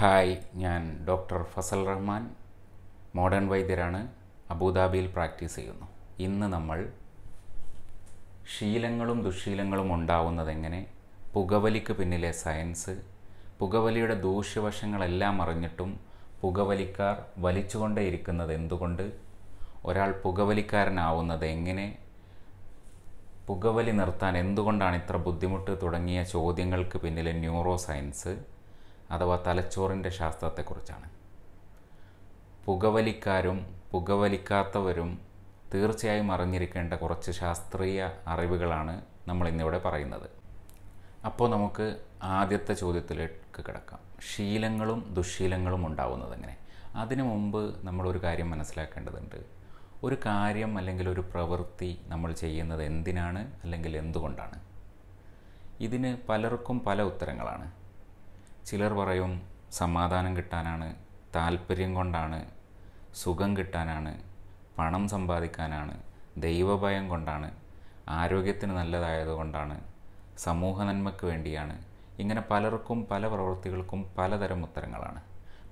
Hi ഞാൻ doctor Fazal Rahman. Modern വൈദ്യരാണ് അബുദാബിയിൽ പ്രാക്ടീസ് ചെയ്യുന്നു. ഇന്ന് നമ്മൾ ശീലങ്ങളും ദുശീലങ്ങളും ഉണ്ടാവുന്നതെങ്ങനെ? പുകവലിക്ക് പിന്നിലെ സയൻസ് പുകവലിയുടെ ദൂഷ്യവശങ്ങളെല്ലാം അറിഞ്ഞിട്ടും പുകവലിക്കാർ വലിച്ചുകൊണ്ടേയിരിക്കുന്നത് എന്തുകൊണ്ട്? ഒരാൾ പുകവലിക്കാരനാവുന്നത് എങ്ങനെ? പുകവലി നിർത്താൻ എന്തുകൊണ്ടാണ് ഇത്ര ബുദ്ധിമുട്ട്? തുടങ്ങിയ ചോദ്യങ്ങൾക്ക് പിന്നിലെ ന്യൂറോ സയൻസ് അഥവാ തലച്ചോറിന്റെ ശാസ്ത്രത്തെക്കുറിച്ചാണ്. പുകവലിക്കാരും പുകവലിക്കാത്തവരും തീർച്ചയായും അറിഞ്ഞിരിക്കേണ്ട കുറച്ച് ശാസ്ത്രീയ അറിവുകളാണ് നമ്മൾ ഇന്നിവിടെ പറയുന്നത്. അപ്പോൾ നമുക്ക് ആദ്യത്തെ ചോദ്യത്തിലേക്ക് കിടക്കാം. ശീലങ്ങളും ദുശീലങ്ങളും ഉണ്ടാവുന്നത് എങ്ങനെ അതിനു മുമ്പ് നമ്മളൊരു കാര്യം മനസ്സിലാക്കേണ്ടതുണ്ട്. ഒരു കാര്യം അല്ലെങ്കിൽ ഒരു പ്രവൃത്തി നമ്മൾ ചെയ്യുന്നത് എന്തിനാണ് അല്ലെങ്കിൽ എന്തുകൊണ്ടാണ്? ഇതിന് പലർക്കും പല ഉത്തരങ്ങളാണ്. ചിലർ പറയും സമാധാനം കിട്ടാനാണ് താല്പര്യം കൊണ്ടാണ് സുഖം കിട്ടാനാണ് പണം സമ്പാദിക്കാനാണ് ദൈവഭയം കൊണ്ടാണ് ആരോഗ്യത്തിന് നല്ലതായതുകൊണ്ടാണ് സമൂഹ നന്മയ്ക്ക് വേണ്ടിയാണ്. ഇങ്ങനെ പലർക്കും പല പ്രവൃത്തികൾക്കും പലതരം ഉത്തരങ്ങളാണ്.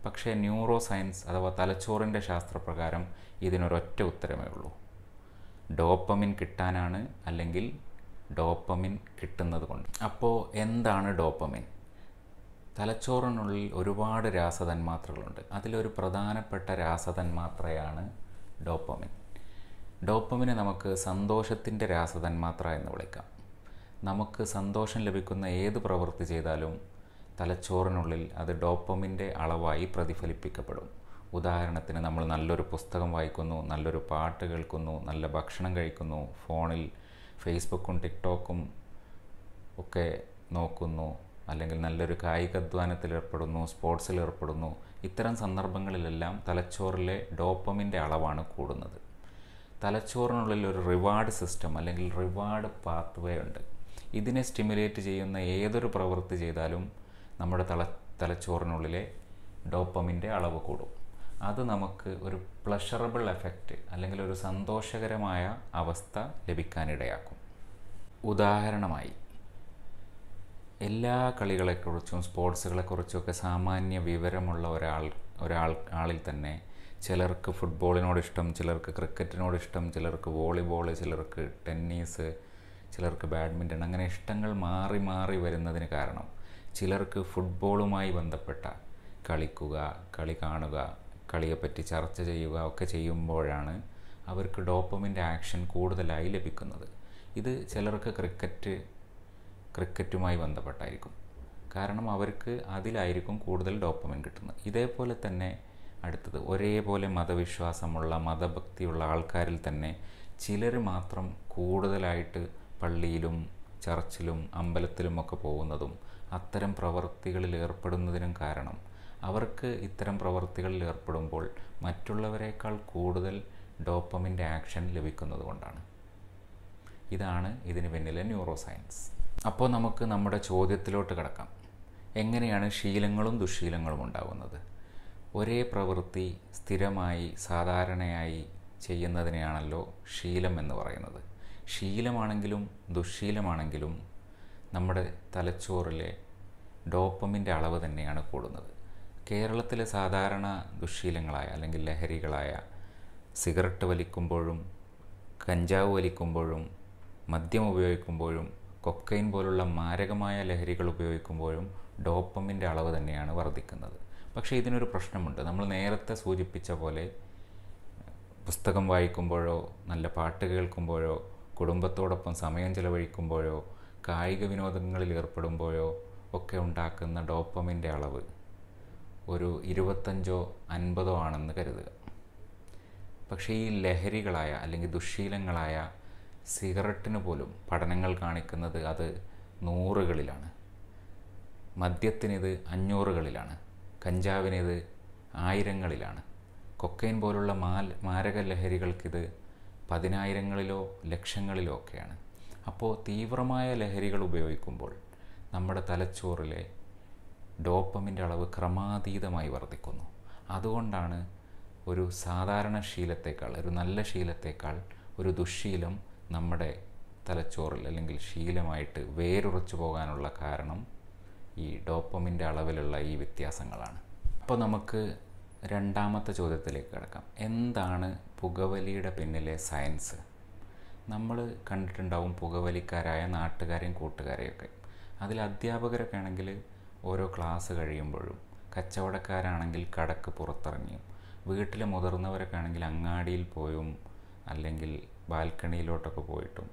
പക്ഷേ ന്യൂറോ സയൻസ് അഥവാ തലച്ചോറിന്റെ ശാസ്ത്രപ്രകാരം ഇതിനൊരൊറ്റ ഉത്തരമേ ഉള്ളൂ. ഡോപ്പമിൻ കിട്ടാനാണ് അല്ലെങ്കിൽ ഡോപ്പമിൻ കിട്ടുന്നത് കൊണ്ട്. അപ്പോൾ എന്താണ് ഡോപ്പമിൻ? തലച്ചോറിനുള്ളിൽ ഒരുപാട് രാസതന്മാത്രകളുണ്ട് അതിലൊരു പ്രധാനപ്പെട്ട രാസതന്മാത്രയാണ് ഡോപ്പമിൻ. ഡോപ്പമിനെ നമുക്ക് സന്തോഷത്തിന്റെ രാസതന്മാത്ര എന്ന് വിളിക്കാം. നമുക്ക് സന്തോഷം ലഭിക്കുന്ന ഏത് പ്രവൃത്തി ചെയ്താലും തലച്ചോറിനുള്ളിൽ അത് ഡോപ്പമിന്റെ അളവായി പ്രതിഫലിപ്പിക്കപ്പെടും. ഉദാഹരണത്തിന് നമ്മൾ നല്ലൊരു പുസ്തകം വായിക്കുന്നു നല്ലൊരു പാട്ട് കേൾക്കുന്നു നല്ല ഭക്ഷണം കഴിക്കുന്നു ഫോണിൽ ഫേസ്ബുക്കും ടിക്ടോക്കും ഒക്കെ നോക്കുന്നു അല്ലെങ്കിൽ നല്ലൊരു കായികാധ്വാനത്തിൽ ഏർപ്പെടുന്നു സ്പോർട്സിൽ ഏർപ്പെടുന്നു ഇത്തരം സന്ദർഭങ്ങളിലെല്ലാം തലച്ചോറിലെ ഡോപ്പമിന്റെ അളവാണ് കൂടുന്നത്. തലച്ചോറിനുള്ളിൽ ഒരു റിവാർഡ് സിസ്റ്റം അല്ലെങ്കിൽ റിവാർഡ് പാത്വേ ഉണ്ട്. ഇതിനെ സ്റ്റിമുലേറ്റ് ചെയ്യുന്ന ഏതൊരു പ്രവൃത്തി ചെയ്താലും നമ്മുടെ തല തലച്ചോറിനുള്ളിലെ ഡോപ്പമിന്റെ അളവ് കൂടും. അത് നമുക്ക് ഒരു പ്ലഷറബിൾ എഫക്റ്റ് അല്ലെങ്കിൽ ഒരു സന്തോഷകരമായ അവസ്ഥ ലഭിക്കാനിടയാക്കും. ഉദാഹരണമായി എല്ലാ കളികളെക്കുറിച്ചും സ്പോർട്സുകളെക്കുറിച്ചുമൊക്കെ സാമാന്യ വിവരമുള്ള ഒരാൾ ഒരാൾ ആളിൽ തന്നെ ചിലർക്ക് ഫുട്ബോളിനോട് ഇഷ്ടം ചിലർക്ക് ക്രിക്കറ്റിനോട് ഇഷ്ടം ചിലർക്ക് വോളിബോൾ ചിലർക്ക് ടെന്നീസ് ചിലർക്ക് ബാഡ്മിന്റൺ അങ്ങനെ ഇഷ്ടങ്ങൾ മാറി മാറി വരുന്നതിന് കാരണം ചിലർക്ക് ഫുട്ബോളുമായി ബന്ധപ്പെട്ട കളിക്കുക കളി കാണുക കളിയെപ്പറ്റി ചർച്ച ചെയ്യുക ഒക്കെ ചെയ്യുമ്പോഴാണ് അവർക്ക് ഡോപ്പമിന്റെ ആക്ഷൻ കൂടുതലായി ലഭിക്കുന്നത്. ഇത് ചിലർക്ക് ക്രിക്കറ്റ് ക്രിക്കറ്റുമായി ബന്ധപ്പെട്ടായിരിക്കും. കാരണം അവർക്ക് അതിലായിരിക്കും കൂടുതൽ ഡോപ്പമിൻ കിട്ടുന്നത്. ഇതേപോലെ തന്നെ അടുത്തത് ഒരേപോലെ മതവിശ്വാസമുള്ള മതഭക്തിയുള്ള ആൾക്കാരിൽ തന്നെ ചിലർ മാത്രം കൂടുതലായിട്ട് പള്ളിയിലും ചർച്ചിലും അമ്പലത്തിലുമൊക്കെ പോകുന്നതും അത്തരം പ്രവർത്തികളിൽ ഏർപ്പെടുന്നതിനും കാരണം അവർക്ക് ഇത്തരം പ്രവർത്തികളിൽ ഏർപ്പെടുമ്പോൾ മറ്റുള്ളവരെക്കാൾ കൂടുതൽ ഡോപ്പമിന്റെ ആക്ഷൻ ലഭിക്കുന്നത് കൊണ്ടാണ് ഇതാണ് ഇതിന് പിന്നിലെ ന്യൂറോ സയൻസ് അപ്പോൾ നമുക്ക് നമ്മുടെ ചോദ്യത്തിലോട്ട് കിടക്കാം. എങ്ങനെയാണ് ശീലങ്ങളും ദുശീലങ്ങളും ഉണ്ടാകുന്നത് ഒരേ പ്രവൃത്തി സ്ഥിരമായി സാധാരണയായി ചെയ്യുന്നതിനെയാണല്ലോ ശീലം എന്ന് പറയുന്നത്. ശീലമാണെങ്കിലും ദുശീലമാണെങ്കിലും നമ്മുടെ തലച്ചോറിലെ ഡോപ്പമിന്റെ അളവ് തന്നെയാണ് കൂടുന്നത്. കേരളത്തിലെ സാധാരണ ദുശീലങ്ങളായ അല്ലെങ്കിൽ ലഹരികളായ സിഗരറ്റ് വലിക്കുമ്പോഴും കഞ്ചാവ് വലിക്കുമ്പോഴും മദ്യം ഉപയോഗിക്കുമ്പോഴും കൊക്കൈൻ പോലുള്ള മാരകമായ ലഹരികൾ ഉപയോഗിക്കുമ്പോഴും ഡോപ്പമിന്റെ അളവ് തന്നെയാണ് വർദ്ധിക്കുന്നത്. പക്ഷേ ഇതിനൊരു പ്രശ്നമുണ്ട്. നമ്മൾ നേരത്തെ സൂചിപ്പിച്ച പോലെ പുസ്തകം വായിക്കുമ്പോഴോ നല്ല പാട്ട് കേൾക്കുമ്പോഴോ കുടുംബത്തോടൊപ്പം സമയം ചിലവഴിക്കുമ്പോഴോ കായിക വിനോദങ്ങളിൽ ഏർപ്പെടുമ്പോഴോ ഒക്കെ ഉണ്ടാക്കുന്ന ഡോപ്പമിന്റെ അളവ് ഒരു ഇരുപത്തഞ്ചോ അൻപതോ ആണെന്ന് കരുതുക. പക്ഷേ ഈ ലഹരികളായ അല്ലെങ്കിൽ ദുശ്ശീലങ്ങളായ സിഗരറ്റിന് പോലും പഠനങ്ങൾ കാണിക്കുന്നത് അത് നൂറുകളിലാണ്. മദ്യത്തിനിത് അഞ്ഞൂറുകളിലാണ്. കഞ്ചാവിനിത് ആയിരങ്ങളിലാണ്. കൊക്കൈൻ പോലുള്ള മാൽ മാരക ലഹരികൾക്കിത് പതിനായിരങ്ങളിലോ ലക്ഷങ്ങളിലോ ഒക്കെയാണ്. അപ്പോൾ തീവ്രമായ ലഹരികൾ ഉപയോഗിക്കുമ്പോൾ നമ്മുടെ തലച്ചോറിലെ ഡോപ്പമിന്റെ അളവ് ക്രമാതീതമായി വർദ്ധിക്കുന്നു. അതുകൊണ്ടാണ് ഒരു സാധാരണ ശീലത്തേക്കാൾ ഒരു നല്ല ശീലത്തേക്കാൾ ഒരു ദുശ്ശീലം നമ്മുടെ തലച്ചോറിൽ അല്ലെങ്കിൽ ശീലമായിട്ട് വേരുറച്ചു പോകാനുള്ള കാരണം ഈ ഡോപ്പമിന്റെ അളവിലുള്ള ഈ വ്യത്യാസങ്ങളാണ്. അപ്പോൾ നമുക്ക് രണ്ടാമത്തെ ചോദ്യത്തിലേക്ക് കിടക്കാം. എന്താണ് പുകവലിയുടെ പിന്നിലെ സയൻസ്? നമ്മൾ കണ്ടിട്ടുണ്ടാവും പുകവലിക്കാരായ നാട്ടുകാരെയും കൂട്ടുകാരെയൊക്കെ. അതിൽ അധ്യാപകരൊക്കെ ആണെങ്കിൽ ഓരോ ക്ലാസ് കഴിയുമ്പോഴും കച്ചവടക്കാരാണെങ്കിൽ കടക്ക് പുറത്തിറങ്ങിയും വീട്ടിലെ മുതിർന്നവരൊക്കെ ആണെങ്കിൽ അങ്ങാടിയിൽ പോയും അല്ലെങ്കിൽ ബാൽക്കണിയിലോട്ടൊക്കെ പോയിട്ടും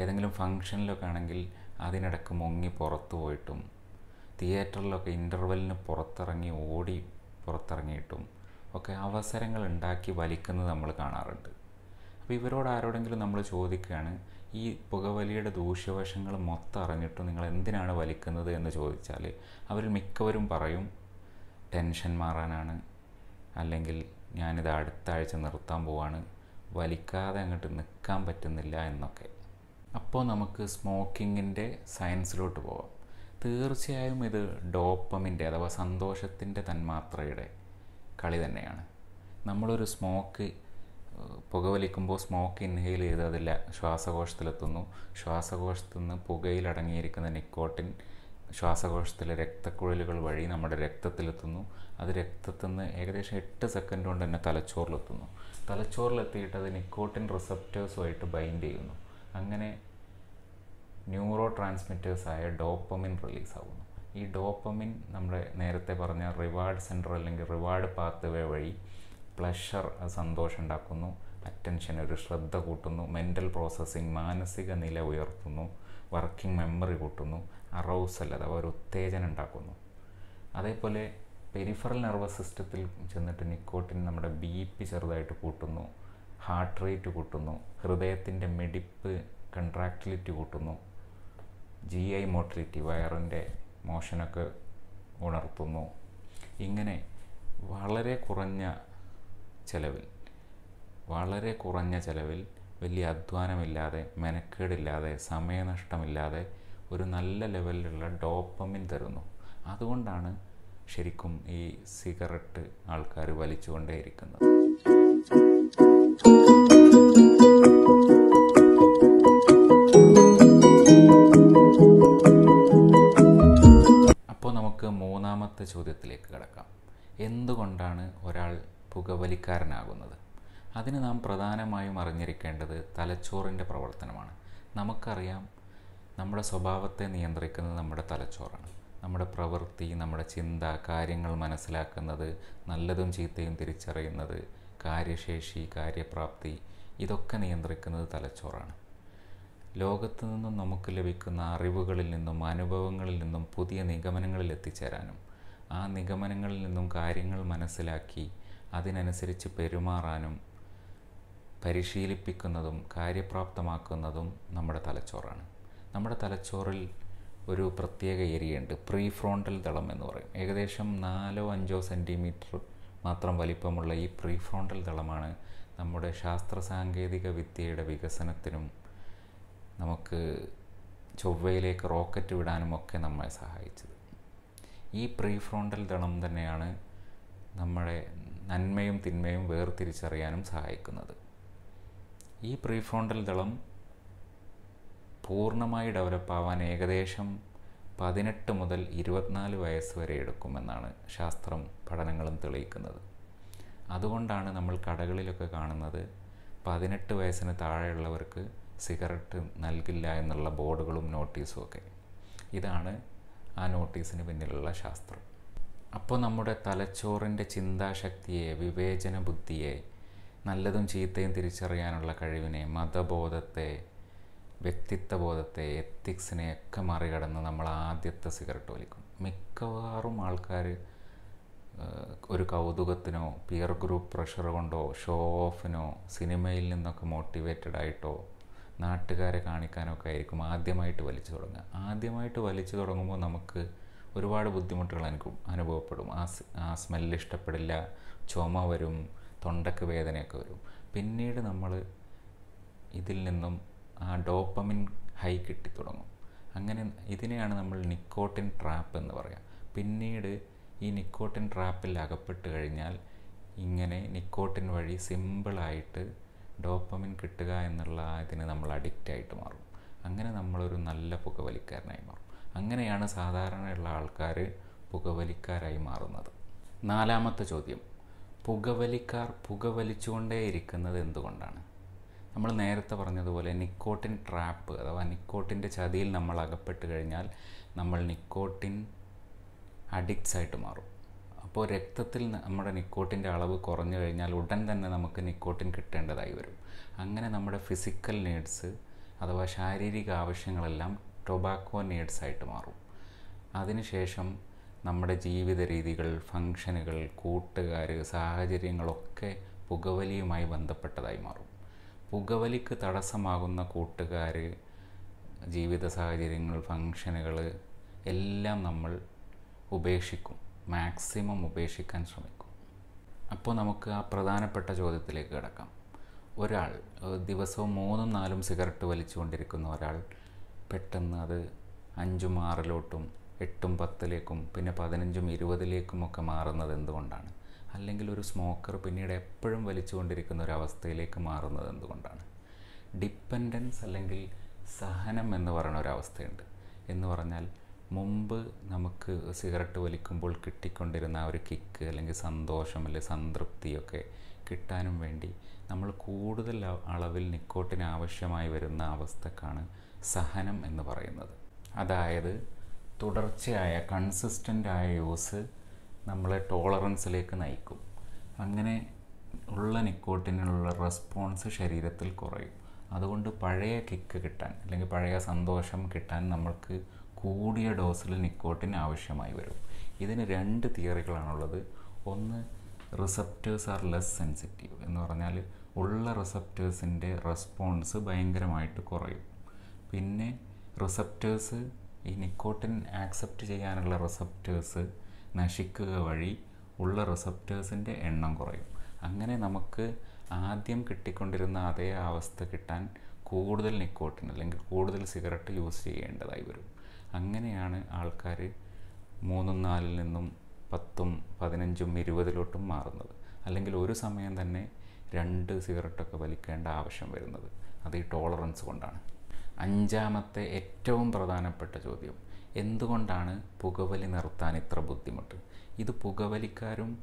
ഏതെങ്കിലും ഫങ്ഷനിലൊക്കെ ആണെങ്കിൽ അതിനിടക്ക് മുങ്ങി പുറത്തു പോയിട്ടും തിയേറ്ററിലൊക്കെ ഇന്റർവെല്ലിന് പുറത്തിറങ്ങി ഓടി പുറത്തിറങ്ങിയിട്ടും ഒക്കെ അവസരങ്ങൾ ഉണ്ടാക്കി വലിക്കുന്നത് നമ്മൾ കാണാറുണ്ട്. അപ്പോൾ ഇവരോട് ആരോടെങ്കിലും നമ്മൾ ചോദിക്കുകയാണ് ഈ പുകവലിയുടെ ദൂഷ്യവശങ്ങൾ മൊത്തം അറിഞ്ഞിട്ടും നിങ്ങൾ എന്തിനാണ് വലിക്കുന്നത് എന്ന് ചോദിച്ചാൽ അവർ മിക്കവരും പറയും ടെൻഷൻ മാറാനാണ്. അല്ലെങ്കിൽ ഞാനിത് അടുത്ത ആഴ്ച നിർത്താൻ പോവാണ്. വലിക്കാതെ അങ്ങോട്ട് നിൽക്കാൻ പറ്റുന്നില്ല എന്നൊക്കെ. അപ്പോൾ നമുക്ക് സ്മോക്കിങ്ങിന്റെ സയൻസിലോട്ട് പോവാം. തീർച്ചയായും ഇത് ഡോപ്പമിന്റെ അഥവാ സന്തോഷത്തിന്റെ തന്മാത്രയുടെ കളി തന്നെയാണ്. നമ്മളൊരു സ്മോക്ക് പുകവലിക്കുമ്പോൾ സ്മോക്ക് ഇൻഹെയിൽ ചെയ്ത് അതില്ല ശ്വാസകോശത്തിലെത്തുന്നു. ശ്വാസകോശത്തു നിന്ന് പുകയിലടങ്ങിയിരിക്കുന്ന നിക്കോട്ടിൻ ശ്വാസകോശത്തിലെ രക്തക്കുഴലുകൾ വഴി നമ്മുടെ രക്തത്തിലെത്തുന്നു. അത് രക്തത്തിൽ നിന്ന് ഏകദേശം എട്ട് സെക്കൻഡ് കൊണ്ട് തന്നെ തലച്ചോറിലെത്തുന്നു. തലച്ചോറിലെത്തിയിട്ട് അത് നിക്കോട്ടിൻ റിസപ്റ്റേഴ്സുമായിട്ട് ബൈൻഡ് ചെയ്യുന്നു. അങ്ങനെ ന്യൂറോ ട്രാൻസ്മിറ്റേഴ്സായ ഡോപ്പമിൻ റിലീസ് ആവുന്നു. ഈ ഡോപ്പമിൻ നമ്മുടെ നേരത്തെ പറഞ്ഞ റിവാർഡ് സെന്റർ അല്ലെങ്കിൽ റിവാർഡ് പാത്ത് വേ വഴി പ്ലഷർ സന്തോഷം ഉണ്ടാക്കുന്നു. അറ്റൻഷൻ ഒരു ശ്രദ്ധ കൂട്ടുന്നു. മെന്റൽ പ്രോസസ്സിങ് മാനസിക നില ഉയർത്തുന്നു. വർക്കിംഗ് മെമ്മറി കൂട്ടുന്നു. അറൗസൽ അഥവാ ഒരു ഉത്തേജനം ഉണ്ടാക്കുന്നു. അതേപോലെ പെരിഫറൽ നെർവസ് സിസ്റ്റത്തിൽ ചെന്നിട്ട് നിക്കോട്ടിൻ നമ്മുടെ ബി പി ചെറുതായിട്ട് കൂട്ടുന്നു ഹാർട്ട് റേറ്റ് കൂട്ടുന്നു ഹൃദയത്തിന്റെ മിടിപ്പ് കൺട്രാക്ടിലിറ്റി കൂട്ടുന്നു ജി ഐ മോട്ടിലിറ്റി വയറിന്റെ മോഷനൊക്കെ ഉണർത്തുന്നു. ഇങ്ങനെ വളരെ കുറഞ്ഞ ചിലവിൽ വളരെ കുറഞ്ഞ ചിലവിൽ വലിയ അധ്വാനമില്ലാതെ മെനക്കേടില്ലാതെ സമയനഷ്ടമില്ലാതെ ഒരു നല്ല ലെവലിലുള്ള ഡോപ്പമിൻ തരുന്നു. അതുകൊണ്ടാണ് ശരിക്കും ഈ സിഗരറ്റ് ആൾക്കാർ വലിച്ചുകൊണ്ടേയിരിക്കുന്നത്. അപ്പോൾ നമുക്ക് മൂന്നാമത്തെ ചോദ്യത്തിലേക്ക് കിടക്കാം. എന്തുകൊണ്ടാണ് ഒരാൾ പുകവലിക്കാരനാകുന്നത്? അതിന് നാം പ്രധാനമായും അറിഞ്ഞിരിക്കേണ്ടത് തലച്ചോറിന്റെ പ്രവർത്തനമാണ്. നമുക്കറിയാം നമ്മുടെ സ്വഭാവത്തെ നിയന്ത്രിക്കുന്നത് നമ്മുടെ തലച്ചോറാണ്. നമ്മുടെ പ്രവൃത്തി നമ്മുടെ ചിന്ത കാര്യങ്ങൾ മനസ്സിലാക്കുന്നത് നല്ലതും ചീത്തയും തിരിച്ചറിയുന്നത് കാര്യശേഷി കാര്യപ്രാപ്തി ഇതൊക്കെ നിയന്ത്രിക്കുന്നത് തലച്ചോറാണ്. ലോകത്തു നിന്നും നമുക്ക് ലഭിക്കുന്ന അറിവുകളിൽ നിന്നും അനുഭവങ്ങളിൽ നിന്നും പുതിയ നിഗമനങ്ങളിൽ എത്തിച്ചേരാനും ആ നിഗമനങ്ങളിൽ നിന്നും കാര്യങ്ങൾ മനസ്സിലാക്കി അതിനനുസരിച്ച് പെരുമാറാനും പരിശീലിപ്പിക്കുന്നതും കാര്യപ്രാപ്തമാക്കുന്നതും നമ്മുടെ തലച്ചോറാണ്. നമ്മുടെ തലച്ചോറിൽ ഒരു പ്രത്യേക ഏരിയയുണ്ട്. പ്രീ ഫ്രോണ്ടൽ ദളം എന്ന് പറയും. ഏകദേശം നാലോ അഞ്ചോ സെന്റിമീറ്റർ മാത്രം വലിപ്പമുള്ള ഈ പ്രീ ഫ്രോണ്ടൽ ദളമാണ് നമ്മുടെ ശാസ്ത്ര സാങ്കേതിക വിദ്യയുടെ വികസനത്തിനും നമുക്ക് ചൊവ്വയിലേക്ക് റോക്കറ്റ് വിടാനും ഒക്കെ നമ്മെ സഹായിച്ചത്. ഈ പ്രീ ഫ്രോണ്ടൽ ദളം തന്നെയാണ് നമ്മളെ നന്മയും തിന്മയും വേർതിരിച്ചറിയാനും സഹായിക്കുന്നത്. ഈ പ്രീ ഫ്രോണ്ടൽ ദളം പൂർണമായി ഡെവലപ്പ് ആവാൻ ഏകദേശം പതിനെട്ട് മുതൽ ഇരുപത്തിനാല് വയസ്സ് വരെ എടുക്കുമെന്നാണ് ശാസ്ത്രം പഠനങ്ങളും തെളിയിക്കുന്നത്. അതുകൊണ്ടാണ് നമ്മൾ കടകളിലൊക്കെ കാണുന്നത് പതിനെട്ട് വയസ്സിന് താഴെയുള്ളവർക്ക് സിഗരറ്റ് നൽകില്ല എന്നുള്ള ബോർഡുകളും നോട്ടീസും ഒക്കെ. ഇതാണ് ആ നോട്ടീസിന് പിന്നിലുള്ള ശാസ്ത്രം. അപ്പോൾ നമ്മുടെ തലച്ചോറിന്റെ ചിന്താശക്തിയെ വിവേചന ബുദ്ധിയെ നല്ലതും ചീത്തയും തിരിച്ചറിയാനുള്ള കഴിവിനെ മതബോധത്തെ വ്യക്തിത്വബോധത്തെ എത്തിക്സിനെ ഒക്കെ മറികടന്ന് നമ്മൾ ആദ്യത്തെ സിഗരറ്റ് വലിക്കും. മിക്കവാറും ആൾക്കാർ ഒരു കൗതുകത്തിനോ പിയർ ഗ്രൂപ്പ് പ്രഷർ കൊണ്ടോ ഷോ ഓഫിനോ സിനിമയിൽ നിന്നൊക്കെ മോട്ടിവേറ്റഡ് ആയിട്ടോ നാട്ടുകാരെ കാണിക്കാനൊക്കെ ആയിരിക്കും ആദ്യമായിട്ട് വലിച്ചു തുടങ്ങുക. ആദ്യമായിട്ട് വലിച്ചു തുടങ്ങുമ്പോൾ നമുക്ക് ഒരുപാട് ബുദ്ധിമുട്ടുകൾ അനുഭവ അനുഭവപ്പെടും. ആ ആ സ്മെല്ല് ഇഷ്ടപ്പെടില്ല ചുമ വരും തൊണ്ടക്ക് വേദനയൊക്കെ വരും. പിന്നീട് നമ്മൾ ഇതിൽ നിന്നും ആ ഡോപ്പമിൻ ഹൈ കിട്ടിത്തുടങ്ങും അങ്ങനെ ഇതിനെയാണ് നമ്മൾ നിക്കോട്ടിൻ ട്രാപ്പ് എന്ന് പറയാം. പിന്നീട് ഈ നിക്കോട്ടിൻ ട്രാപ്പിൽ അകപ്പെട്ട് കഴിഞ്ഞാൽ ഇങ്ങനെ നിക്കോട്ടിൻ വഴി സിമ്പിളായിട്ട് ഡോപ്പമിൻ കിട്ടുക എന്നുള്ള ഇതിന് നമ്മൾ അഡിക്റ്റ് ആയിട്ട് മാറും. അങ്ങനെ നമ്മളൊരു നല്ല പുകവലിക്കാരനായി മാറും. അങ്ങനെയാണ് സാധാരണയുള്ള ആൾക്കാർ പുകവലിക്കാരായി മാറുന്നത്. നാലാമത്തെ ചോദ്യം. പുകവലിക്കാർ പുകവലിച്ചുകൊണ്ടേയിരിക്കുന്നത് എന്തുകൊണ്ടാണ്? നമ്മൾ നേരത്തെ പറഞ്ഞതുപോലെ നിക്കോട്ടിൻ ട്രാപ്പ് അഥവാ നിക്കോട്ടിന്റെ ചതിയിൽ നമ്മൾ അകപ്പെട്ട് കഴിഞ്ഞാൽ നമ്മൾ നിക്കോട്ടിൻ അഡിക്റ്റ്സ് ആയിട്ട് മാറും. അപ്പോൾ രക്തത്തിൽ നമ്മുടെ നിക്കോട്ടിന്റെ അളവ് കുറഞ്ഞു കഴിഞ്ഞാൽ ഉടൻ തന്നെ നമുക്ക് നിക്കോട്ടിൻ കിട്ടേണ്ടതായി വരും. അങ്ങനെ നമ്മുടെ ഫിസിക്കൽ നീഡ്സ് അഥവാ ശാരീരിക ആവശ്യങ്ങളെല്ലാം ടൊബാക്കോ നീഡ്സ് ആയിട്ട് മാറും. അതിനുശേഷം നമ്മുടെ ജീവിത രീതികൾ ഫങ്ഷനുകൾ കൂട്ടുകാർ സാഹചര്യങ്ങളൊക്കെ പുകവലിയുമായി ബന്ധപ്പെട്ടതായി മാറും. പുകവലിക്ക് തടസ്സമാകുന്ന കൂട്ടുകാർ ജീവിത സാഹചര്യങ്ങൾ ഫങ്ഷനുകൾ എല്ലാം നമ്മൾ ഉപേക്ഷിക്കും. മാക്സിമം ഉപേക്ഷിക്കാൻ ശ്രമിക്കും. അപ്പോൾ നമുക്ക് ആ പ്രധാനപ്പെട്ട ചോദ്യത്തിലേക്ക് കിടക്കാം. ഒരാൾ ദിവസവും മൂന്നും നാലും സിഗരറ്റ് വലിച്ചുകൊണ്ടിരിക്കുന്ന ഒരാൾ പെട്ടെന്ന് അത് അഞ്ചും ആറിലോട്ടും എട്ടും പത്തിലേക്കും പിന്നെ പതിനഞ്ചും ഇരുപതിലേക്കുമൊക്കെ മാറുന്നത് എന്തുകൊണ്ടാണ്? അല്ലെങ്കിൽ ഒരു സ്മോക്കർ പിന്നീട് എപ്പോഴും വലിച്ചുകൊണ്ടിരിക്കുന്ന ഒരു അവസ്ഥയിലേക്ക് മാറുന്നത് എന്തുകൊണ്ടാണ്? ഡിപ്പെൻഡൻസ് അല്ലെങ്കിൽ സഹനം എന്ന് പറയുന്ന ഒരവസ്ഥയുണ്ട് എന്ന് പറഞ്ഞാൽ മുമ്പ് നമുക്ക് സിഗരറ്റ് വലിക്കുമ്പോൾ കിട്ടിക്കൊണ്ടിരുന്ന ഒരു കിക്ക് അല്ലെങ്കിൽ സന്തോഷം അല്ലെങ്കിൽ സംതൃപ്തിയൊക്കെ കിട്ടാനും വേണ്ടി നമ്മൾ കൂടുതൽ അളവിൽ നിക്കോട്ടിന് ആവശ്യമായി വരുന്ന അവസ്ഥക്കാണ് സഹനം എന്ന് പറയുന്നത്. അതായത് തുടർച്ചയായ കൺസിസ്റ്റന്റായ യൂസ് നമ്മളെ ടോളറൻസിലേക്ക് നയിക്കും. അങ്ങനെ ഉള്ള നിക്കോട്ടിനുള്ള റെസ്പോൺസ് ശരീരത്തിൽ കുറയും. അതുകൊണ്ട് പഴയ കിക്ക് കിട്ടാൻ അല്ലെങ്കിൽ പഴയ സന്തോഷം കിട്ടാൻ നമ്മൾക്ക് കൂടിയ ഡോസിൽ നിക്കോട്ടിൻ ആവശ്യമായി വരും. ഇതിന് രണ്ട് തിയറികളാണുള്ളത്. ഒന്ന് റിസപ്റ്റേഴ്സ് ആർ ലെസ് സെൻസിറ്റീവ് എന്ന് പറഞ്ഞാൽ ഉള്ള റിസപ്റ്റേഴ്സിന്റെ റെസ്പോൺസ് ഭയങ്കരമായിട്ട് കുറയും. പിന്നെ റിസപ്റ്റേഴ്സ് ഈ നിക്കോട്ടിൻ ആക്സെപ്റ്റ് ചെയ്യാനുള്ള റിസപ്റ്റേഴ്സ് നശിക്കുക വഴി ഉള്ള റിസപ്റ്റേഴ്സിന്റെ എണ്ണം കുറയും. അങ്ങനെ നമുക്ക് ആദ്യം കിട്ടിക്കൊണ്ടിരുന്ന അതേ അവസ്ഥ കിട്ടാൻ കൂടുതൽ നിക്കോട്ടിൻ അല്ലെങ്കിൽ കൂടുതൽ സിഗരറ്റ് യൂസ് ചെയ്യേണ്ടതായി വരും. അങ്ങനെയാണ് ആൾക്കാർ മൂന്നും നാലിൽ നിന്നും പത്തും പതിനഞ്ചും ഇരുപതിലോട്ടും മാറുന്നത്. അല്ലെങ്കിൽ ഒരു സമയം തന്നെ രണ്ട് സിഗരറ്റൊക്കെ വലിക്കേണ്ട ആവശ്യം വരുന്നത്. അത് ഈ ടോളറൻസ് കൊണ്ടാണ്. അഞ്ചാമത്തെ ഏറ്റവും പ്രധാനപ്പെട്ട ചോദ്യം. എന്തുകൊണ്ടാണ് പുകവലി നിർത്താൻ ഇത്ര ബുദ്ധിമുട്ട്? ഇത് പുകവലിക്കാരും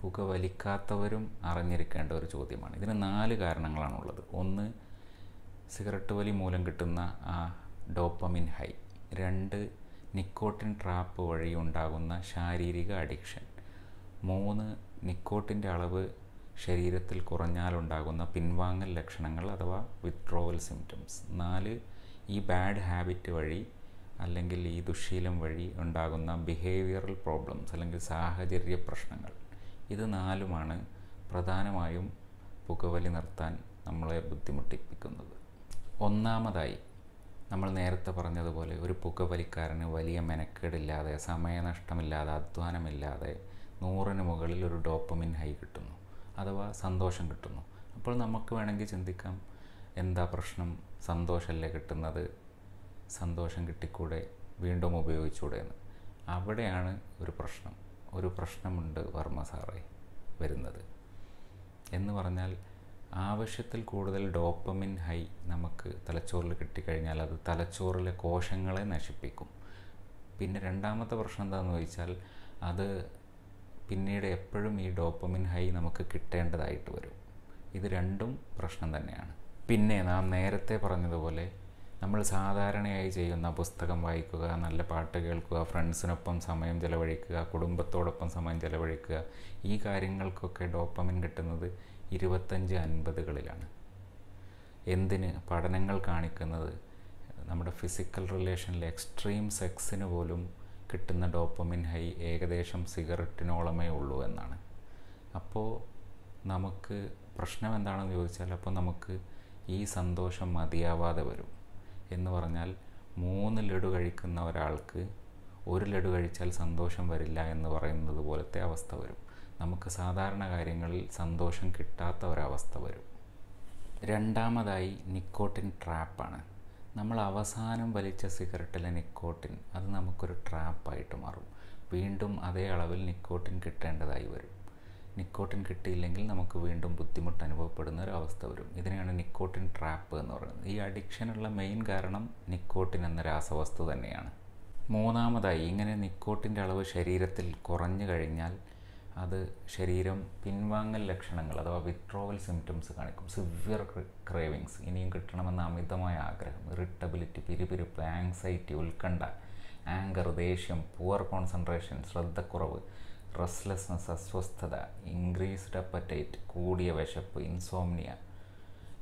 പുകവലിക്കാത്തവരും അറിഞ്ഞിരിക്കേണ്ട ഒരു ചോദ്യമാണ്. ഇതിന് നാല് കാരണങ്ങളാണുള്ളത്. ഒന്ന് സിഗരറ്റ് വലി മൂലം കിട്ടുന്ന ആ ഡോപ്പമിൻ ഹൈ. രണ്ട് നിക്കോട്ടിൻ ട്രാപ്പ് വഴി ഉണ്ടാകുന്ന ശാരീരിക അഡിക്ഷൻ. മൂന്ന് നിക്കോട്ടിന്റെ അളവ് ശരീരത്തിൽ കുറഞ്ഞാലുണ്ടാകുന്ന പിൻവാങ്ങൽ ലക്ഷണങ്ങൾ അഥവാ വിത്ഡ്രോവൽ സിംറ്റംസ് നാല് ഈ ബാഡ് ഹാബിറ്റ് വഴി അല്ലെങ്കിൽ ഈ ദുശീലം വഴി ഉണ്ടാകുന്ന ബിഹേവിയറൽ പ്രോബ്ലംസ് അല്ലെങ്കിൽ സാഹചര്യ പ്രശ്നങ്ങൾ. ഇത് നാലുമാണ് പ്രധാനമായും പുകവലി നിർത്താൻ നമ്മളെ ബുദ്ധിമുട്ടിപ്പിക്കുന്നത്. ഒന്നാമതായി നമ്മൾ നേരത്തെ പറഞ്ഞതുപോലെ ഒരു പുകവലിക്കാരന് വലിയ മെനക്കേടില്ലാതെ സമയനഷ്ടമില്ലാതെ അധ്വാനമില്ലാതെ നൂറിന് മുകളിൽ ഒരു ഡോപ്പമിൻ ഹൈ കിട്ടുന്നു അഥവാ സന്തോഷം കിട്ടുന്നു. അപ്പോൾ നമുക്ക് വേണമെങ്കിൽ ചിന്തിക്കാം എന്താ പ്രശ്നം? സന്തോഷമല്ലേ കിട്ടുന്നത്? സന്തോഷം കിട്ടിക്കൂടെ? വീണ്ടും ഉപയോഗിച്ചുകൂടെ എന്ന്. അവിടെയാണ് ഒരു പ്രശ്നം. ഒരു പ്രശ്നമുണ്ട് വർമ്മ സാറേ വരുന്നത്. എന്ന് പറഞ്ഞാൽ ആവശ്യത്തിൽ കൂടുതൽ ഡോപ്പമിൻ ഹൈ നമുക്ക് തലച്ചോറിൽ കിട്ടിക്കഴിഞ്ഞാൽ അത് തലച്ചോറിലെ കോശങ്ങളെ നശിപ്പിക്കും. പിന്നെ രണ്ടാമത്തെ പ്രശ്നം എന്താണെന്ന് ചോദിച്ചാൽ അത് പിന്നീട് എപ്പോഴും ഈ ഡോപ്പമിൻ ഹൈ നമുക്ക് കിട്ടേണ്ടതായിട്ട് വരും. ഇത് രണ്ടും പ്രശ്നം തന്നെയാണ്. പിന്നെ നാം നേരത്തെ പറഞ്ഞതുപോലെ നമ്മൾ സാധാരണയായി ചെയ്യുന്ന പുസ്തകം വായിക്കുക നല്ല പാട്ട് കേൾക്കുക ഫ്രണ്ട്സിനൊപ്പം സമയം ചിലവഴിക്കുക കുടുംബത്തോടൊപ്പം സമയം ചിലവഴിക്കുക ഈ കാര്യങ്ങൾക്കൊക്കെ ഡോപ്പമിൻ കിട്ടുന്നത് ഇരുപത്തഞ്ച് അൻപതുകളിലാണ്. എന്തിന്? പഠനങ്ങൾ കാണിക്കുന്നത് നമ്മുടെ ഫിസിക്കൽ റിലേഷനിൽ എക്സ്ട്രീം സെക്സിന് പോലും കിട്ടുന്ന ഡോപ്പമിൻ ഹൈ ഏകദേശം സിഗരറ്റിനോളമേ ഉള്ളൂ എന്നാണ്. അപ്പോൾ നമുക്ക് പ്രശ്നം എന്താണെന്ന് ചോദിച്ചാൽ അപ്പോൾ നമുക്ക് ഈ സന്തോഷം മതിയാവാതെ വരും. എന്ന് പറഞ്ഞാൽ മൂന്ന് ലഡു കഴിക്കുന്ന ഒരാൾക്ക് ഒരു ലഡു കഴിച്ചാൽ സന്തോഷം വരില്ല എന്ന് പറയുന്നത് പോലത്തെ അവസ്ഥ വരും. നമുക്ക് സാധാരണ കാര്യങ്ങളിൽ സന്തോഷം കിട്ടാത്ത ഒരവസ്ഥ വരും. രണ്ടാമതായി നിക്കോട്ടിൻ ട്രാപ്പാണ്. നമ്മൾ അവസാനം വലിച്ച സിഗരറ്റിലെ നിക്കോട്ടിൻ അത് നമുക്കൊരു ട്രാപ്പായിട്ട് മാറും. വീണ്ടും അതേ അളവിൽ നിക്കോട്ടിൻ കിട്ടേണ്ടതായി വരും. നിക്കോട്ടിൻ കിട്ടിയില്ലെങ്കിൽ നമുക്ക് വീണ്ടും ബുദ്ധിമുട്ട് അനുഭവപ്പെടുന്ന ഒരു അവസ്ഥ വരും. ഇതിനെയാണ് നിക്കോട്ടിൻ ട്രാപ്പ് എന്ന് പറയുന്നത്. ഈ അഡിക്ഷനുള്ള മെയിൻ കാരണം നിക്കോട്ടിൻ എന്ന രാസവസ്തു തന്നെയാണ്. മൂന്നാമതായി ഇങ്ങനെ നിക്കോട്ടിന്റെ അളവ് ശരീരത്തിൽ കുറഞ്ഞു കഴിഞ്ഞാൽ അത് ശരീരം പിൻവാങ്ങൽ ലക്ഷണങ്ങൾ അഥവാ വിത്ഡ്രോവൽ സിംറ്റംസ് കാണിക്കും. സിവിയർ ക്രേവിങ്സ് ഇനിയും കിട്ടണമെന്ന അമിതമായ ആഗ്രഹം. ഇറിറ്റബിലിറ്റി പിരിപിരിപ്പ് ആങ്സൈറ്റി ഉത്കണ്ഠ ആങ്കർ ദേഷ്യം പുവർ കോൺസെൻട്രേഷൻ ശ്രദ്ധക്കുറവ് റെസ്ലെസ്നെസ് അസ്വസ്ഥത ഇൻക്രീസ്ഡ് അപ്പറ്റൈറ്റ് കൂടിയ വിശപ്പ് ഇൻസോംനിയ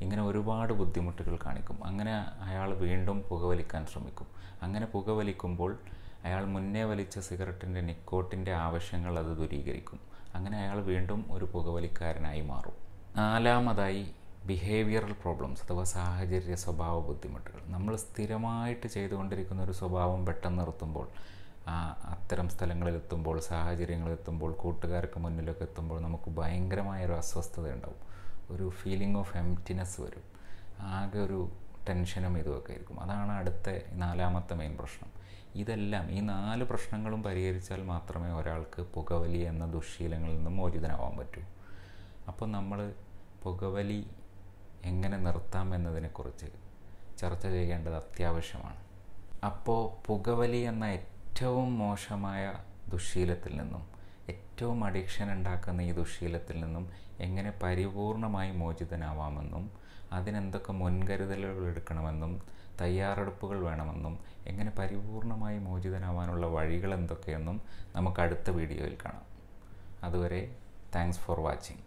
ഇങ്ങനെ ഒരുപാട് ബുദ്ധിമുട്ടുകൾ കാണിക്കും. അങ്ങനെ അയാൾ വീണ്ടും പുകവലിക്കാൻ ശ്രമിക്കും. അങ്ങനെ പുകവലിക്കുമ്പോൾ അയാൾ മുന്നേ വലിച്ച സിഗരറ്റിന്റെ നിക്കോട്ടിന്റെ ആവശ്യങ്ങൾ അത് ദൂരീകരിക്കും. അങ്ങനെ അയാൾ വീണ്ടും ഒരു പുകവലിക്കാരനായി മാറും. നാലാമതായി ബിഹേവിയറൽ പ്രോബ്ലംസ് അഥവാ സാഹചര്യ സ്വഭാവ ബുദ്ധിമുട്ടുകൾ. നമ്മൾ സ്ഥിരമായിട്ട് ചെയ്തുകൊണ്ടിരിക്കുന്ന ഒരു സ്വഭാവം പെട്ടെന്ന് നിർത്തുമ്പോൾ അത്തരം സ്ഥലങ്ങളിലെത്തുമ്പോൾ സാഹചര്യങ്ങളിലെത്തുമ്പോൾ കൂട്ടുകാർക്ക് മുന്നിലൊക്കെ എത്തുമ്പോൾ നമുക്ക് ഭയങ്കരമായ ഒരു അസ്വസ്ഥത ഉണ്ടാവും. ഒരു ഫീലിംഗ് ഓഫ് എംറ്റിനെസ് വരും. ആകെ ഒരു ടെൻഷനും ഇതുമൊക്കെ ആയിരിക്കും. അതാണ് അടുത്ത നാലാമത്തെ മെയിൻ പ്രശ്നം. ഇതെല്ലാം ഈ നാല് പ്രശ്നങ്ങളും പരിഹരിച്ചാൽ മാത്രമേ ഒരാൾക്ക് പുകവലി എന്ന ദുശ്ശീലങ്ങളിൽ നിന്നും മോചിതനാവാൻ പറ്റൂ. അപ്പോൾ നമ്മൾ പുകവലി എങ്ങനെ നിർത്താം എന്നതിനെക്കുറിച്ച് ചർച്ച ചെയ്യേണ്ടത് അത്യാവശ്യമാണ്. അപ്പോൾ പുകവലി എന്ന ഏറ്റവും മോശമായ ദുശ്ശീലത്തിൽ നിന്നും ഏറ്റവും അഡിക്ഷൻ ഉണ്ടാക്കുന്ന ഈ ദുശ്ശീലത്തിൽ നിന്നും എങ്ങനെ പരിപൂർണമായി മോചിതനാവാമെന്നും അതിനെന്തൊക്കെ മുൻകരുതലുകൾ എടുക്കണമെന്നും തയ്യാറെടുപ്പുകൾ വേണമെന്നും എങ്ങനെ പരിപൂർണമായി മോചിതനാവാനുള്ള വഴികൾ എന്തൊക്കെയെന്നും നമുക്ക് അടുത്ത വീഡിയോയിൽ കാണാം. അതുവരെ താങ്ക്സ് ഫോർ വാച്ചിങ്